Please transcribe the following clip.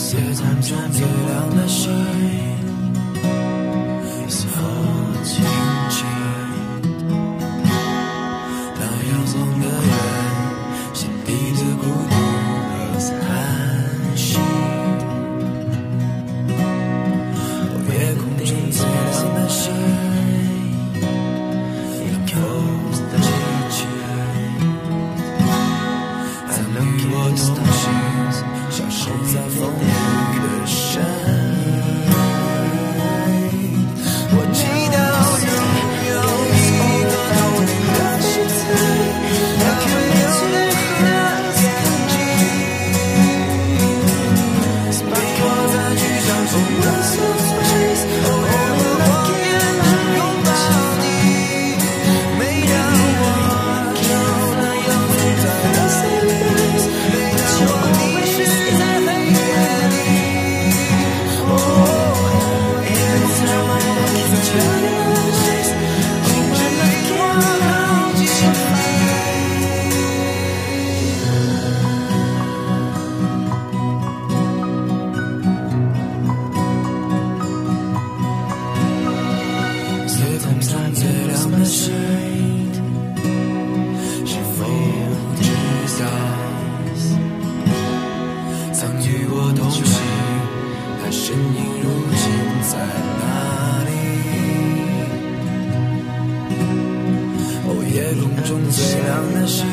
写残卷，最亮的星。夜空中最亮的星